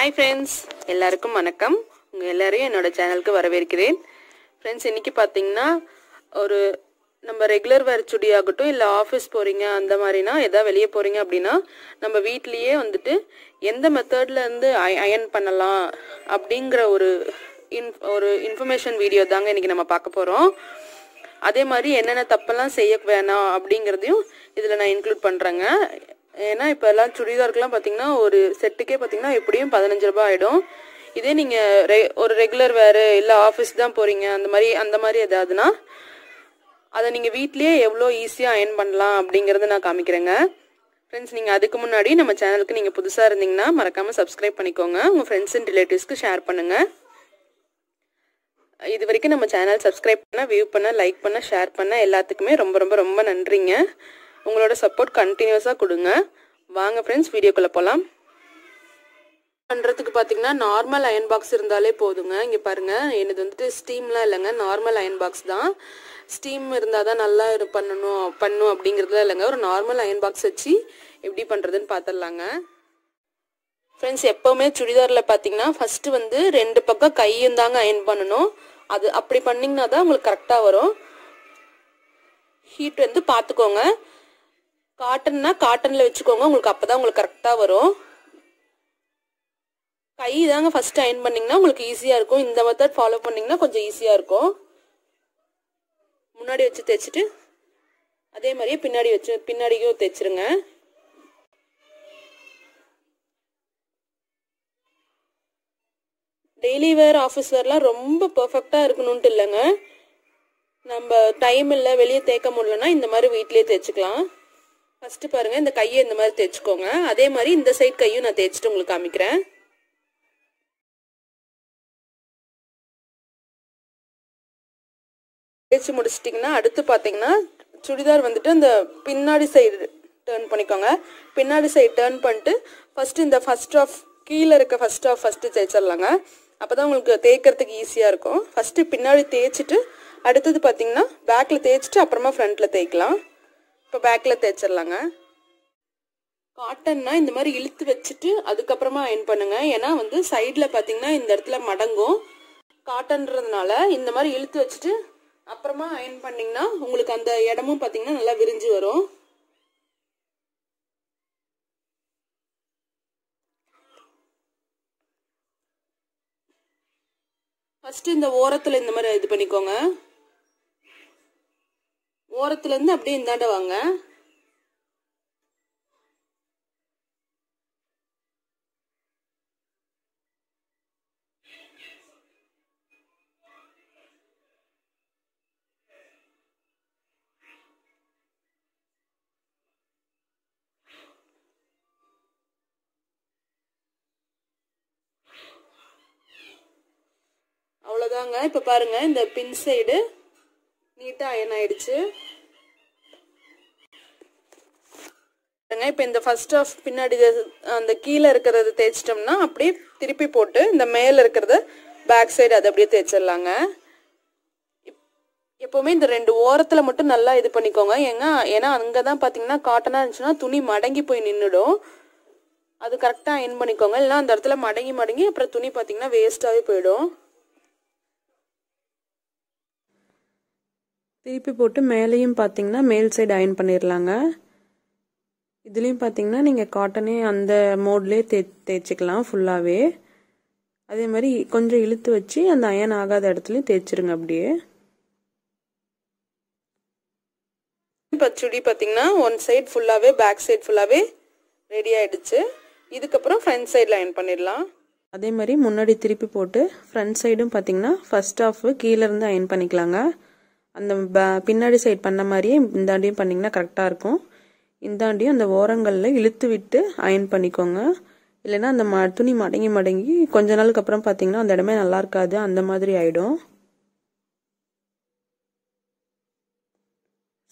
Hi friends எல்லாருக்கும் வணக்கம். உங்கள் எல்லாரையும் என்னோட சேனலுக்கு வரவேற்கிறேன். ஃப்ரெண்ட்ஸ் இன்னைக்கு பார்த்தீங்கன்னா ஒரு நம்ம ரெகுலர் வேர் சுடி ஆகட்டும் இல்லை ஆஃபீஸ் போகிறீங்க அந்த மாதிரினா எதாவது வெளியே போகிறீங்க அப்படின்னா நம்ம வீட்லேயே வந்துட்டு எந்த மெத்தடில் இருந்து அயன் பண்ணலாம் அப்படிங்கிற ஒரு இன் ஒரு இன்ஃபர்மேஷன் வீடியோ தாங்க இன்றைக்கி நம்ம பார்க்க போகிறோம் அதே மாதிரி என்னென்ன தப்பெல்லாம் செய்ய வேணாம் அப்படிங்கிறதையும் இதில் நான் இன்க்ளூட் பண்ணுறேங்க ஏன்னா இப்போ எல்லாம் சுடிதாருக்குலாம் பார்த்தீங்கன்னா ஒரு செட்டுக்கே பார்த்தீங்கன்னா எப்படியும் பதினஞ்சு ரூபாய் ஆகிடும் இதே நீங்கள் ரெ ஒரு ரெகுலர் வேறு இல்லை ஆஃபீஸ் தான் போகிறீங்க அந்த மாதிரி அந்த மாதிரி எதாவதுன்னா அதை நீங்கள் வீட்லேயே எவ்வளோ ஈஸியாக அயன் பண்ணலாம் அப்படிங்கிறத நான் காமிக்கிறேங்க. ஃப்ரெண்ட்ஸ் நீங்கள் அதுக்கு முன்னாடி நம்ம சேனலுக்கு நீங்கள் புதுசாக இருந்தீங்கன்னா மறக்காமல் சப்ஸ்கிரைப் பண்ணிக்கோங்க. உங்கள் ஃப்ரெண்ட்ஸ் அண்ட் ரிலேட்டிவ்ஸ்க்கு ஷேர் பண்ணுங்கள் இது வரைக்கும் நம்ம சேனல் சப்ஸ்கிரைப் பண்ண வியூ பண்ண லைக் பண்ண ஷேர் பண்ண எல்லாத்துக்குமே ரொம்ப ரொம்ப ரொம்ப நன்றிங்க. உங்களோட சப்போர்ட் கண்டினியூஸாக கொடுங்க. வாங்க ஃப்ரெண்ட்ஸ் வீடியோக்குள்ளே போகலாம் பண்ணுறதுக்கு பார்த்தீங்கன்னா நார்மல் அயன் பாக்ஸ் இருந்தாலே போதுங்க. இங்கே பாருங்கள் எனது வந்துட்டு ஸ்டீம்லாம் இல்லைங்க. நார்மல் அயன் பாக்ஸ் தான். ஸ்டீம் இருந்தால் தான் நல்லா இது பண்ணணும் பண்ணும் அப்படிங்கிறதுலாம் இல்லைங்க. ஒரு நார்மல் அயன் பாக்ஸ் வச்சு எப்படி பண்ணுறதுன்னு பார்த்துடலாங்க ஃப்ரெண்ட்ஸ் எப்போவுமே சுடிதாரில் பார்த்தீங்கன்னா ஃபஸ்ட்டு வந்து ரெண்டு பக்கம் கையும் தாங்க அயன் பண்ணணும். அது அப்படி பண்ணிங்கன்னா தான் உங்களுக்கு கரெக்டாக வரும். ஹீட் வந்து பார்த்துக்கோங்க காட்டன்னா காட்டனில் வச்சுக்கோங்க. உங்களுக்கு அப்போ தான் உங்களுக்கு கரெக்டாக வரும். கை தாங்க ஃபஸ்ட்டு அயன் பண்ணிங்கன்னா உங்களுக்கு ஈஸியாக இருக்கும். இந்த மெத்தட் ஃபாலோ பண்ணிங்கன்னா கொஞ்சம் ஈஸியாக இருக்கும். முன்னாடி வச்சு தைச்சிட்டு அதே மாதிரியே பின்னாடி வச்சு பின்னாடியும் தைச்சிருங்க டெய்லி வேர் ஆஃபீஸ் வேர்லாம் ரொம்ப பர்ஃபெக்டாக இருக்கணும்ட்டு இல்லைங்க. நம்ம டைம் இல்லை வெளியே தேய்க்க முடியலன்னா இந்த மாதிரி வீட்லேயே தைச்சிக்கலாம் ஃபஸ்ட்டு பாருங்கள் இந்த கையை இந்த மாதிரி தேய்ச்சிக்கோங்க. அதே மாதிரி இந்த சைட் கையும் நான் தேய்ச்சிட்டு உங்களுக்கு காமிக்கிறேன். தேய்ச்சி முடிச்சிட்டிங்கன்னா அடுத்து பார்த்தீங்கன்னா சுடிதார் வந்துட்டு அந்த பின்னாடி சைடு டேர்ன் பண்ணிக்கோங்க. பின்னாடி சைடு டேர்ன் பண்ணிட்டு ஃபஸ்ட்டு இந்த ஃபஸ்ட் ஆஃப் கீழே இருக்க ஃபஸ்ட் ஆஃப் ஃபஸ்ட்டு தேய்ச்சிடலாங்க. அப்போ தான் உங்களுக்கு தேய்க்கிறதுக்கு ஈஸியாக இருக்கும். ஃபஸ்ட்டு பின்னாடி தேய்ச்சிட்டு அடுத்தது பார்த்தீங்கன்னா பேக்கில் தேய்ச்சிட்டு அப்புறமா ஃப்ரண்ட்டில் தேய்க்கலாம். இப்போ பேக்கில் தேய்ச்சிடலாங்க. காட்டன்னா இந்த மாதிரி இழுத்து வச்சுட்டு அதுக்கப்புறமா அயன் பண்ணுங்க. ஏன்னா வந்து சைடில் பார்த்தீங்கன்னா இந்த இடத்துல மடங்கும். காட்டன்றதுனால இந்த மாதிரி இழுத்து வச்சுட்டு அப்புறமா அயன் பண்ணிங்கன்னா உங்களுக்கு அந்த இடமும் பார்த்தீங்கன்னா நல்லா விரிஞ்சு வரும். ஃபஸ்ட்டு இந்த ஓரத்தில் இந்த மாதிரி இது பண்ணிக்கோங்க. ஓரத்துலேருந்து அப்படியே இந்தாண்ட வாங்க. அவ்வளோதாங்க இப்போ பாருங்க இந்த பின் சைடு நீட்டாக அயன் ஆயிடுச்சு. இப்போ இந்த ஃபர்ஸ்ட் ஆஃப் பின்னாடி அந்த கீழே இருக்கிறத தேய்ச்சிட்டோம்னா அப்படியே திருப்பி போட்டு இந்த மேலே இருக்கிறத பேக் சைடு அதை அப்படியே தேய்ச்சிடலாங்க. எப்போவுமே இந்த ரெண்டு ஓரத்தில் மட்டும் நல்லா இது பண்ணிக்கோங்க. ஏங்க ஏன்னா அங்கே தான் பார்த்தீங்கன்னா காட்டனாக இருந்துச்சுன்னா துணி மடங்கி போய் நின்றுடும் அது கரெக்டாக அயன் பண்ணிக்கோங்க. இல்லைனா அந்த இடத்துல மடங்கி மடங்கி அப்புறம் துணி பார்த்தீங்கன்னா வேஸ்ட்டாகவே போயிடும். திருப்பி போட்டு மேலேயும் பார்த்தீங்கன்னா மேல் சைடு அயன் பண்ணிடலாங்க. இதுலேயும் பார்த்தீங்கன்னா நீங்கள் காட்டனே அந்த மோட்லேயே தே தேய்ச்சிக்கலாம் ஃபுல்லாகவே அதே மாதிரி கொஞ்சம் இழுத்து வச்சு அந்த அயன் ஆகாத இடத்துலையும் தேய்ச்சிருங்க அப்படியே. இப்போ சுடி பார்த்தீங்கன்னா ஒன் சைடு ஃபுல்லாகவே பேக் சைடு ஃபுல்லாகவே ரெடி ஆகிடுச்சு இதுக்கப்புறம் ஃப்ரண்ட் சைடில் அயன் பண்ணிடலாம். அதே மாதிரி முன்னாடி திருப்பி போட்டு ஃப்ரண்ட் சைடும் பார்த்தீங்கன்னா ஃபர்ஸ்ட் ஆஃப் கீழேருந்து அயன் பண்ணிக்கலாங்க. அந்த பின்னாடி சைடு பண்ண மாதிரியே இந்தாண்டியும் பண்ணிங்கன்னா கரெக்டாக இருக்கும். இந்தாண்டியும் அந்த ஓரங்களில் இழுத்து விட்டு அயன் பண்ணிக்கோங்க. இல்லைன்னா அந்த ம துணி மடங்கி மடங்கி கொஞ்ச நாளுக்கு அப்புறம் பார்த்தீங்கன்னா அந்த இடமே நல்லா இருக்காது. அந்த மாதிரி ஆகிடும்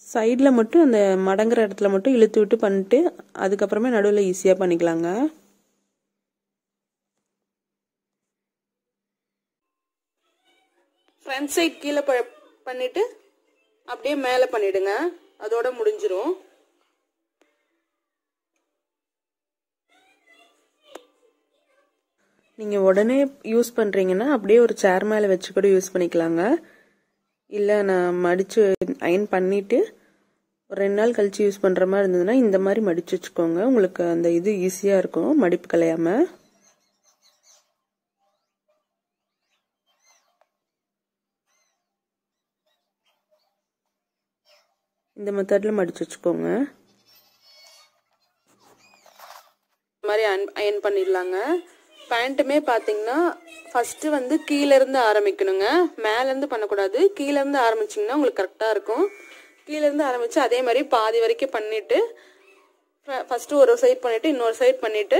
சைடில் மட்டும் அந்த மடங்குற இடத்துல மட்டும் இழுத்து விட்டு பண்ணிட்டு அதுக்கப்புறமே நடுவில் ஈஸியாக பண்ணிக்கலாங்க. ஃப்ரண்ட் சைட் கீழே ப பண்ணிவிட்டு அப்படியே மேலே பண்ணிவிடுங்க அதோட முடிஞ்சிடும் நீங்கள் உடனே யூஸ் பண்ணுறீங்கன்னா அப்படியே ஒரு சேர் மேலே வச்சு கூட யூஸ் பண்ணிக்கலாங்க. இல்லை நான் மடித்து அயன் பண்ணிவிட்டு ஒரு ரெண்டு நாள் கழித்து யூஸ் பண்ணுற மாதிரி இருந்ததுன்னா இந்த மாதிரி மடித்து வச்சுக்கோங்க. உங்களுக்கு அந்த இது ஈஸியாக இருக்கும் மடிப்பு கலையாமல் இந்த மெத்தடில் மடித்து வச்சுக்கோங்க. இந்த மாதிரி அயன் பண்ணிடலாங்க. பேண்ட்டுமே பார்த்தீங்கன்னா ஃபஸ்ட்டு வந்து கீழேருந்து ஆரம்பிக்கணுங்க. மேலேருந்து பண்ணக்கூடாது. கீழேருந்து ஆரம்பிச்சிங்கன்னா உங்களுக்கு கரெக்டாக இருக்கும். கீழேருந்து ஆரம்பித்து அதே மாதிரி பாதி வரைக்கும் பண்ணிவிட்டு ஃபஸ்ட்டு ஒரு சைட் பண்ணிவிட்டு இன்னொரு சைட் பண்ணிவிட்டு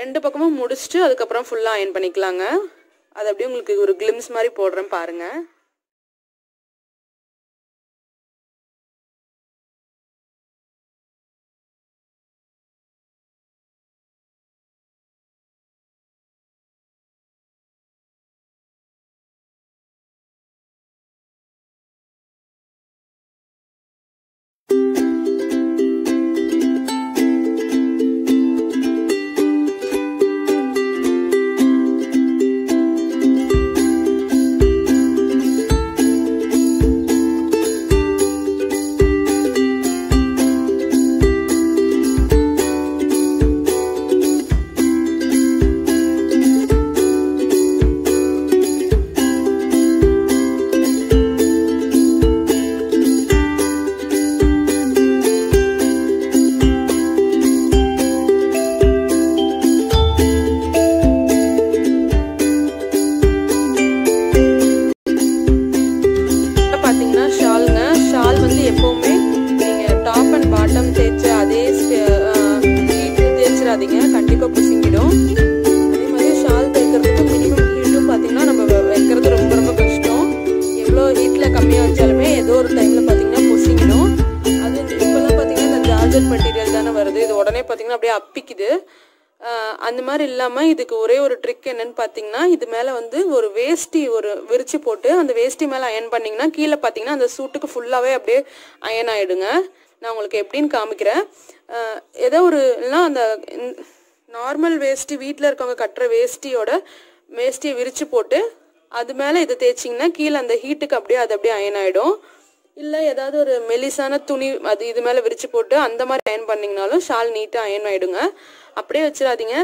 ரெண்டு பக்கமும் முடிச்சுட்டு அதுக்கப்புறம் ஃபுல்லாக அயன் பண்ணிக்கலாங்க. அது அப்படியே உங்களுக்கு ஒரு கிளிம்ஸ் மாதிரி போடுறேன் பாருங்கள் மாதிரி இல்லாமல் இதுக்கு ஒரே ஒரு ட்ரிக் என்னன்னு பார்த்தீங்கன்னா இது மேலே வந்து ஒரு வேஷ்டி ஒரு விரிச்சு போட்டு அந்த வேஷ்டி மேலே அயன் பண்ணிங்கன்னா கீழே பார்த்தீங்கன்னா அந்த சூட்டுக்கு ஃபுல்லாகவே அப்படியே அயன் ஆகிடுங்க நான் உங்களுக்கு எப்படின்னு காமிக்கிறேன். ஏதோ ஒரு இல்லைன்னா அந்த நார்மல் வேஷ்டி வீட்டில் இருக்கவங்க கட்டுற வேஷ்டியோட வேஷ்டியை விரிச்சு போட்டு அது மேலே இதை தேய்ச்சிங்கன்னா கீழே அந்த ஹீட்டுக்கு அப்படியே அது அப்படியே அயன் ஆகிடும் இல்லை ஏதாவது ஒரு மெலிசான துணி அது இது மேலே விரிச்சு போட்டு அந்த மாதிரி அயன் பண்ணிங்கனாலும் ஷால் நீட்டாக அயன் ஆயிடுங்க. அப்படியே வச்சிடாதீங்க.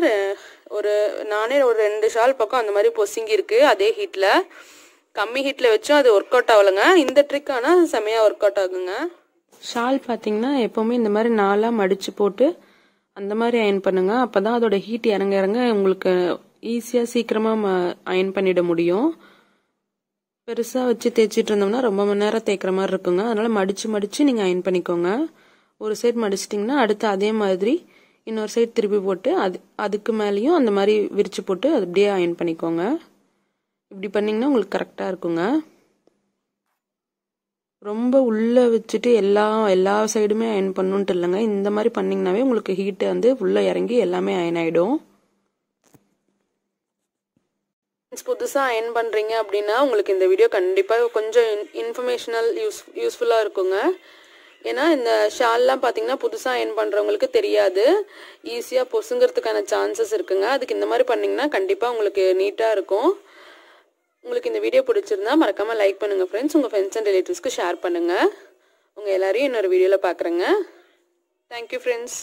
ஒரு நானே ஒரு ரெண்டு ஷால் பக்கம் அந்த மாதிரி பொசுங்கி இருக்கு அதே ஹீட்டில் கம்மி ஹீட்டில் வச்சும் அது ஒர்க் அவுட் ஆகலைங்க. இந்த ட்ரிக் ஆனால் செமையாக ஒர்க் அவுட் ஆகுங்க. ஷால் பார்த்தீங்கன்னா எப்போவுமே இந்த மாதிரி நாலாக மடித்து போட்டு அந்த மாதிரி அயன் பண்ணுங்க. அப்போ தான் அதோட ஹீட் இறங்க இறங்க உங்களுக்கு ஈஸியாக சீக்கிரமாக அயன் பண்ணிட முடியும். பெருசாக வச்சு தேய்ச்சிட்டு இருந்தோம்னா ரொம்ப மணி நேரம் தேய்க்கிற மாதிரி இருக்குங்க. அதனால் மடித்து மடித்து நீங்கள் அயன் பண்ணிக்கோங்க. ஒரு சைட் மடிச்சிட்டிங்கன்னா அடுத்து அதே மாதிரி இன்னொரு சைடு திருப்பி போட்டு அது அதுக்கு மேலேயும் அந்த மாதிரி விரித்து போட்டு அது அப்படியே அயன் பண்ணிக்கோங்க. இப்படி பண்ணிங்கன்னா உங்களுக்கு கரெக்டாக இருக்குங்க. ரொம்ப உள்ளே வச்சுட்டு எல்லா எல்லா சைடுமே அயன் பண்ணுன்ட்டு இல்லைங்க. இந்த மாதிரி பண்ணிங்கனாவே உங்களுக்கு ஹீட்டு வந்து உள்ளே இறங்கி எல்லாமே அயன் ஆகிடும் ஃப்ரெண்ட்ஸ் புதுசாக அயன் பண்ணுறீங்க அப்படின்னா உங்களுக்கு இந்த வீடியோ கண்டிப்பாக கொஞ்சம் இன்ஃபர்மேஷனல் யூஸ் யூஸ்ஃபுல்லாக இருக்குங்க. ஏன்னா இந்த ஷால்லாம் பார்த்தீங்கன்னா புதுசாக அயன் பண்ணுறவங்களுக்கு தெரியாது. ஈஸியாக பொசுங்கிறதுக்கான சான்சஸ் இருக்குங்க. அதுக்கு இந்த மாதிரி பண்ணிங்கன்னா கண்டிப்பாக உங்களுக்கு நீட்டாக இருக்கும். உங்களுக்கு இந்த வீடியோ பிடிச்சிருந்தா மறக்காமல் லைக் பண்ணுங்கள் ஃப்ரெண்ட்ஸ் உங்கள் ஃப்ரெண்ட்ஸ் அண்ட் ரிலேட்டிவ்ஸ்க்கு ஷேர் பண்ணுங்கள் உங்கள் எல்லாரையும் இன்னொரு வீடியோவில் பார்க்குறேங்க தேங்க்யூ ஃப்ரெண்ட்ஸ்